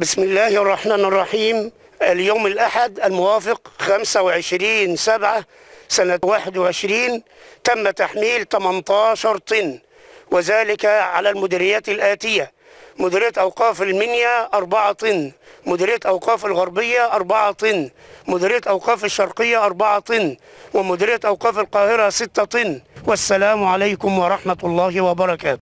بسم الله الرحمن الرحيم. اليوم الأحد الموافق 25 سبعة سنة 21 تم تحميل 18 طن وذلك على المديريات الآتية. مديرية أوقاف المنيا 4 طن مديرية أوقاف الغربية 4 طن مديرية أوقاف الشرقية 4 طن ومديرية أوقاف القاهرة 6 طن. والسلام عليكم ورحمة الله وبركاته.